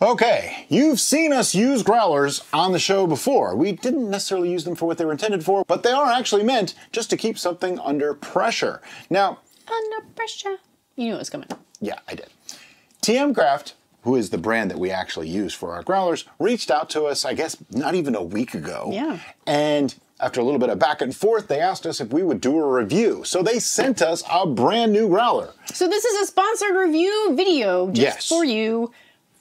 Okay, you've seen us use growlers on the show before. We didn't necessarily use them for what they were intended for, but they are actually meant just to keep something under pressure. Now, Under pressure. You knew it was coming. yeah, I did. TM Craft, who is the brand that we actually use for our growlers, reached out to us, I guess, not even a week ago. Yeah. And after a little bit of back and forth, they asked us if we would do a review. So they sent us a brand new growler. So this is a sponsored review video just Yes. for you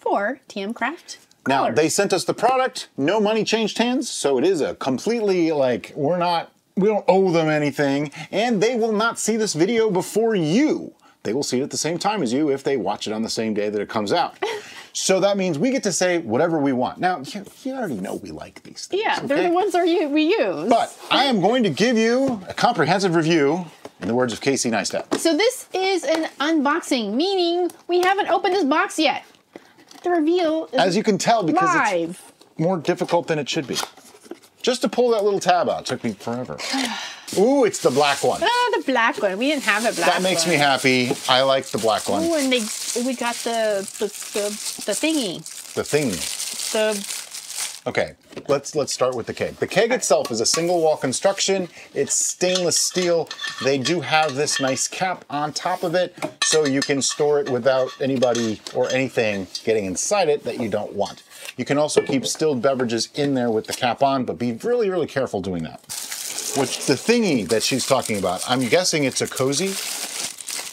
for TM Craft. Now, they sent us the product, no money changed hands, so it is a completely like, we're not, we don't owe them anything, and they will not see this video before you. They will see it at the same time as you if they watch it on the same day that it comes out. so that means we get to say whatever we want. Now, you, you already know we like these things. Yeah, they're the ones that you, we use. But I am going to give you a comprehensive review, in the words of Casey Neistat. So this is an unboxing, meaning we haven't opened this box yet. The reveal is As you can tell, because it's more difficult than it should be. Just to pull that little tab out took me forever. Ooh, it's the black one. Ah, the black one. We didn't have a black one. That makes one. me happy. I like the black one. Oh, and they we got the the, the, the thingy. The thing. The Okay, let's let's start with the keg. The keg itself is a single wall construction. It's stainless steel. They do have this nice cap on top of it, so you can store it without anybody or anything getting inside it that you don't want. You can also keep stilled beverages in there with the cap on, but be really, really careful doing that. Which the thingy that she's talking about, I'm guessing it's a cozy,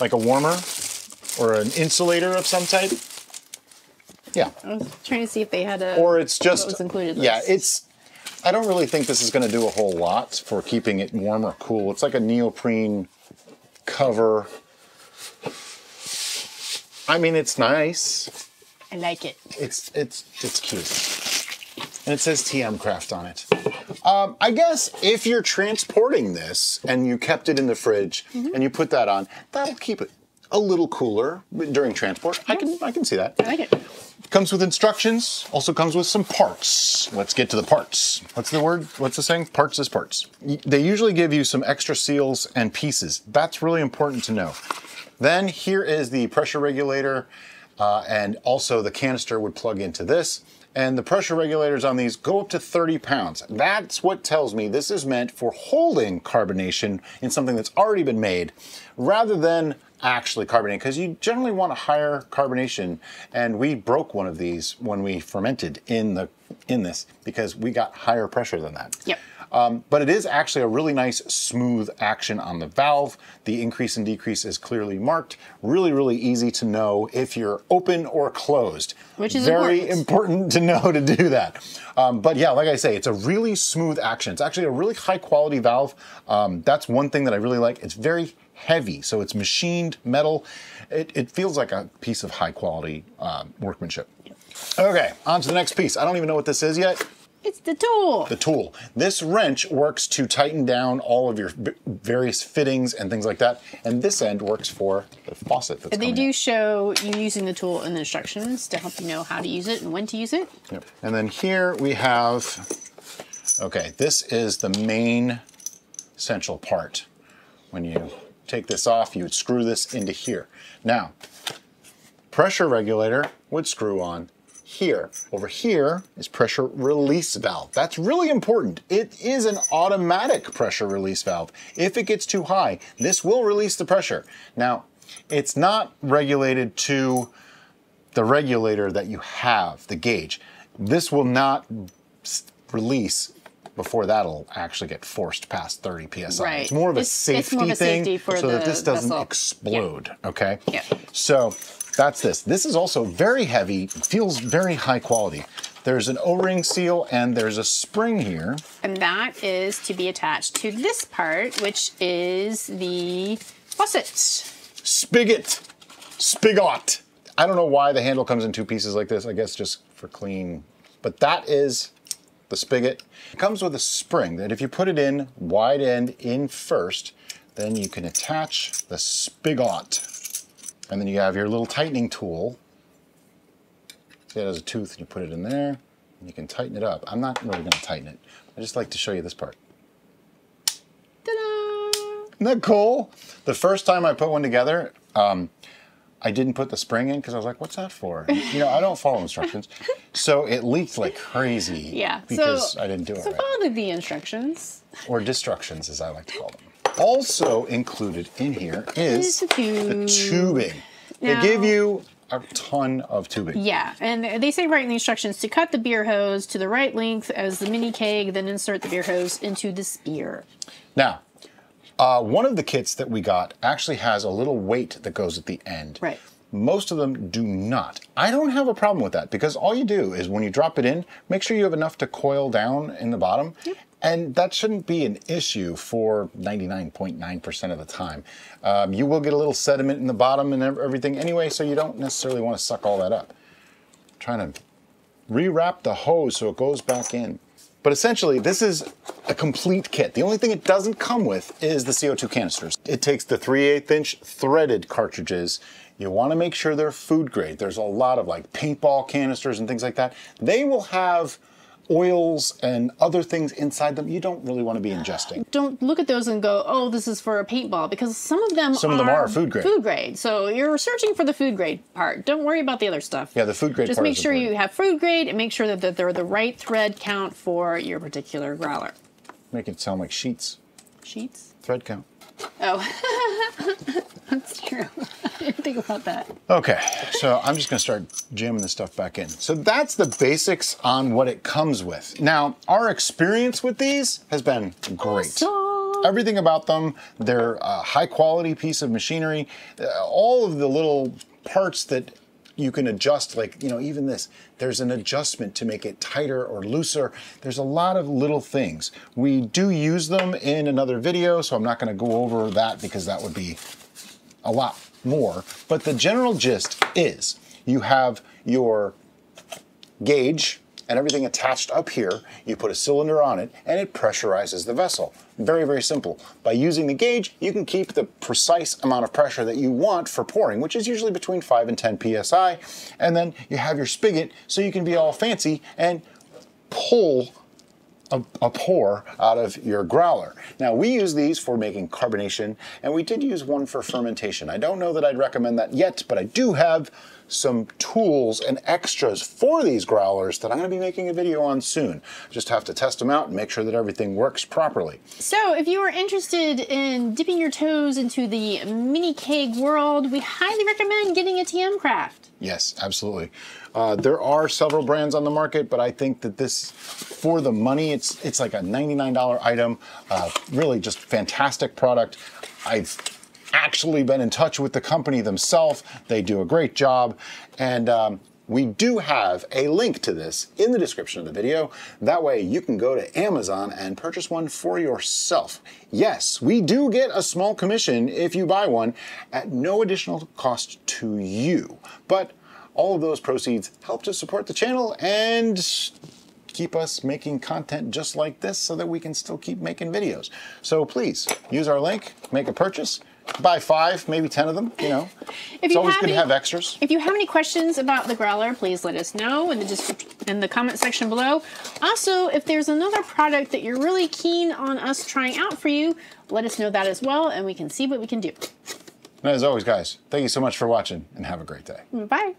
like a warmer or an insulator of some type. Yeah. I was trying to see if they had a Or it's just was included Yeah, list. it's. I don't really think this is going to do a whole lot for keeping it warm or cool. It's like a neoprene cover. I mean, it's nice. I like it. It's it's it's cute, and it says TM Craft on it. Um, I guess if you're transporting this and you kept it in the fridge Mm-hmm. and you put that on, that'll keep it a little cooler during transport. I can I can see that. I like it. Comes with instructions, also comes with some parts. Let's get to the parts. What's the word? What's the saying? Parts is parts. They usually give you some extra seals and pieces. That's really important to know. Then here is the pressure regulator, uh, and also the canister would plug into this. And the pressure regulators on these go up to 30 pounds. That's what tells me this is meant for holding carbonation in something that's already been made rather than actually carbonating because you generally want a higher carbonation and we broke one of these when we fermented in the in this because we got higher pressure than that. Yep. um, but it is actually a really nice smooth action on the valve. The increase and decrease is clearly marked. Really really easy to know if you're open or closed. Which is very important. important to know to do that. Um, but yeah like i say it's a really smooth action. It's actually a really high quality valve. Um, that's one thing that i really like. It's very heavy, so it's machined metal. It, it feels like a piece of high quality um, workmanship. Okay, on to the next piece. I don't even know what this is yet. It's the tool. The tool. This wrench works to tighten down all of your various fittings and things like that, and this end works for the faucet that's they do out. show you using the tool in the instructions to help you know how to use it and when to use it. Yep. And then here we have, okay, this is the main central part. When you take this off, you would screw this into here. Now, pressure regulator would screw on here. Over here is pressure release valve. That's really important. It is an automatic pressure release valve. If it gets too high, this will release the pressure. Now, it's not regulated to the regulator that you have, the gauge. This will not release before that'll actually get forced past 30 psi. Right. It's more of a It's- safety it's more of a thing safety for so that this doesn't vessel. explode, okay? Yeah. So that's this. This is also very heavy, feels very high quality. There's an O-ring seal and there's a spring here. And that is to be attached to this part, which is the faucet. Spigot, spigot. I don't know why the handle comes in two pieces like this. I guess just for clean. But that is the spigot. It comes with a spring that if you put it in wide end in first, then you can attach the spigot. And then you have your little tightening tool. See, it has a tooth, and you put it in there, and you can tighten it up. I'm not really going to tighten it. I just like to show you this part. Ta-da! Isn't that cool? The first time I put one together, um, I didn't put the spring in because I was like, what's that for? You know, I don't follow instructions. So it leaked like crazy. Yeah. Because so, I didn't do it so right. follow the instructions. Or destructions, as I like to call them. Also included in here is the tubing. They give you a ton of tubing. Yeah, and they say right in the instructions to cut the beer hose to the right length as the mini keg, then insert the beer hose into the spear. Now, uh, one of the kits that we got actually has a little weight that goes at the end. Right. Most of them do not. I don't have a problem with that because all you do is when you drop it in, make sure you have enough to coil down in the bottom. And that shouldn't be an issue for 99.9% of the time. Um, you will get a little sediment in the bottom and everything anyway, so you don't necessarily want to suck all that up. trying to rewrap the hose so it goes back in. But essentially, this is a complete kit. The only thing it doesn't come with is the CO2 canisters. It takes the 3 8 inch threaded cartridges. You want to make sure they're food grade. There's a lot of like paintball canisters and things like that. They will have oils and other things inside them you don't really want to be ingesting. Don't look at those and go, "Oh, this is for a paintball," because some of them Some of them are food grade. Food grade. So you're searching for the food grade part. Don't worry about the other stuff. Yeah, the food grade Just make sure you have food grade and make sure that, that they're the right thread count for your particular growler. Make it sound like sheets. Sheets. Thread count. Oh, that's true. I didn't think about that. Okay, so I'm just gonna start jamming this stuff back in. So that's the basics on what it comes with. Now, our experience with these has been great. Awesome. Everything about them, they're a high quality piece of machinery. Uh, all of the little parts that you can adjust, like, you know, even this, there's an adjustment to make it tighter or looser. There's a lot of little things. We do use them in another video, so I'm not gonna go over that because that would be a lot more. But the general gist is you have your gauge and everything attached up here. You put a cylinder on it and it pressurizes the vessel. Very, very simple. By using the gauge, you can keep the precise amount of pressure that you want for pouring, which is usually between 5 and 10 psi. And then you have your spigot so you can be all fancy and pull a, a pour out of your growler. Now we use these for making carbonation and we did use one for fermentation. I don't know that I'd recommend that yet, but I do have some tools and extras for these growlers that I'm gonna be making a video on soon. Just have to test them out and make sure that everything works properly. So, if you are interested in dipping your toes into the mini keg world, we highly recommend getting a TM Craft. Yes, absolutely. Uh, there are several brands on the market, but I think that this, for the money, it's it's like a $99 item. Uh, really, just fantastic product. I've actually been in touch with the company themselves. They do a great job, and um, we do have a link to this in the description of the video. That way, you can go to Amazon and purchase one for yourself. Yes, we do get a small commission if you buy one at no additional cost to you, but all of those proceeds help to support the channel and keep us making content just like this so that we can still keep making videos. So please use our link, make a purchase, buy five, maybe 10 of them, you know. it's you always good to have extras. If you have any questions about the growler, please let us know in the description in the comment section below. Also, if there's another product that you're really keen on us trying out for you, let us know that as well and we can see what we can do. And as always, guys, thank you so much for watching and have a great day. Bye.